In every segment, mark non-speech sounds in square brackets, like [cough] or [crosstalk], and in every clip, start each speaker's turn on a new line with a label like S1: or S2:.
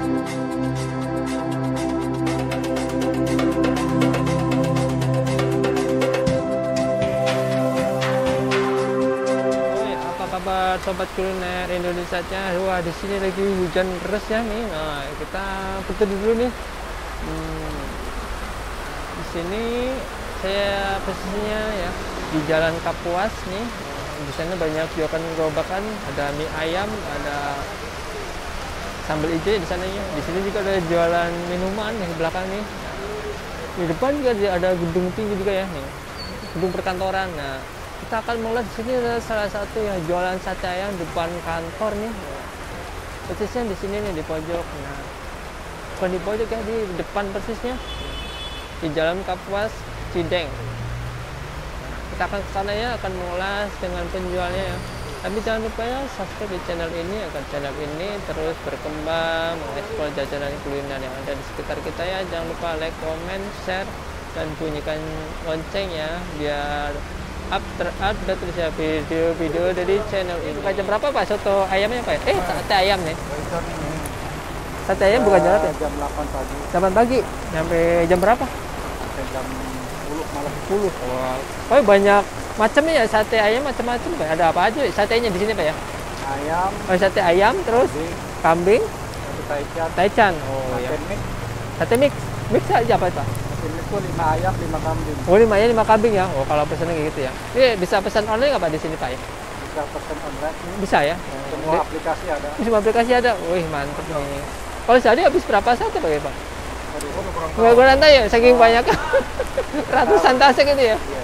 S1: Apa kabar sobat kuliner Indonesia nya? Wah, di sini lagi hujan deras ya nih. Nah, kita foto dulu nih. Hmm, di sini saya posisinya ya di Jalan Kapuas nih. Di sana banyak jualan gerobakan, ada mie ayam, ada sambal hijau di sananya. Di sini juga ada jualan minuman nih di belakang nih. Di depan juga ada gedung tinggi juga ya nih. Gedung perkantoran. Nah, kita akan mulai di sini ada salah satu yang jualan sate ayam depan kantor nih. Persisnya di sini nih di pojok. Nah, bukan di pojok ya di depan persisnya di Jalan Kapuas Cideng. Nah, kita akan ke sana ya akan mengulas dengan penjualnya ya. Tapi jangan lupa ya subscribe di channel ini agar channel ini terus berkembang mengeksplor jajanan kuliner yang ada di sekitar kita ya. Jangan lupa like, comment, share dan bunyikan lonceng ya biar up terupdate terus ya video-video dari channel ini. Buka jam berapa Pak soto ayamnya Pak? Eh sate ayam nih. Sate ayam bukan jam berapa ya?
S2: Jam 8 pagi
S1: Jam pagi sampai jam berapa?
S2: sampai jam 10 malam
S1: 10. Wow. Oh banyak macamnya ya sate ayam macam-macam Pak. Ada apa aja satenya di sini Pak ya?
S2: ayam,
S1: Oh sate ayam terus
S2: kambing,
S1: kambing,
S2: satu taichan,
S1: taichan. Oh ya.
S2: sate mix,
S1: Sate mix. Mix aja apa Pak?
S2: sate mix itu 5 ayam, 5 kambing.
S1: Oh lima ayam lima kambing ya. Oh kalau pesan kayak gitu ya. Ini bisa pesan online nggak Pak di sini Pak ya?
S2: Bisa pesan online,
S1: Bisa ya.
S2: semua aplikasi ada.
S1: semua aplikasi ada. Wih mantep nih. Kalau sehari habis berapa sate Pak ya Pak? Nggak gue rantai ya, saking banyak [laughs] ratusan tasnya gitu ya.
S2: Iya.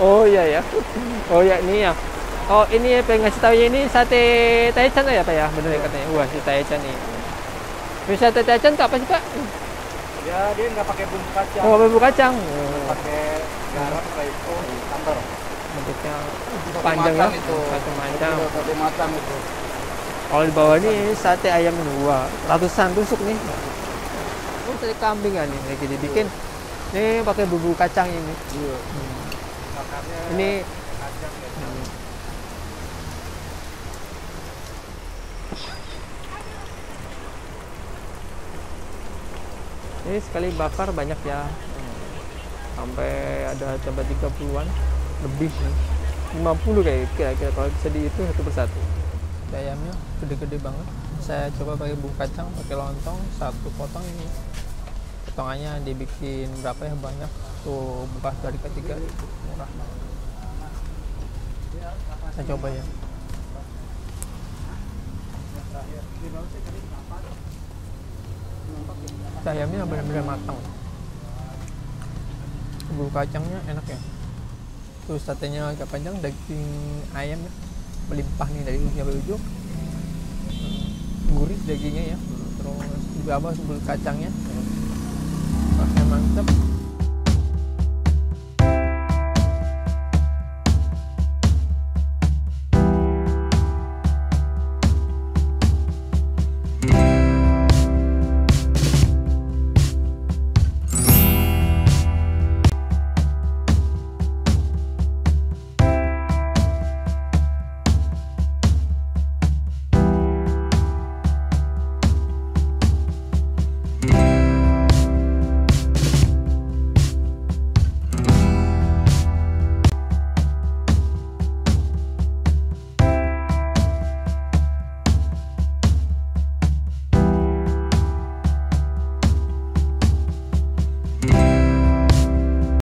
S1: Oh iya ya. Oh ya ini ya. Oh ini ya pengen ngasih tahu ya ini sate taichan ya Pak ya, bener ya katanya. Wah si taichan nih. Ini sate taichan apa sih Pak?
S2: Ya dia nggak pakai bumbu kacang,
S1: Oh bumbu kacang. Oh,
S2: pakai garam, itu sambal.
S1: bentuknya panjang ya. Sate panjang.
S2: Sate matang itu.
S1: Kalau di bawah ini sate ayam ini wah ratusan tusuk nih. Oh sate kambing ya nih lagi dibikin. Ini pakai bumbu kacang ini.
S2: Iya.
S1: Hmm. Ini
S2: ya.
S1: Hmm. Ini sekali bakar banyak ya. Sampai ada coba 30-an lebih nih. 50 kayak kira-kira kalau bisa dihitung satu persatu. Ayamnya gede-gede banget. Saya coba pakai bumbu kacang, pakai lontong, satu potong ini. Potongannya dibikin berapa ya banyak tuh bekas dari ketiga murah. Saya coba ya. ayamnya benar-benar matang bumbu kacangnya enak ya terus satenya agak panjang daging ayamnya melimpah nih dari ujung sampai ujung. Hmm, gurih dagingnya ya. Terus juga apa bumbu kacangnya. Wah, mantep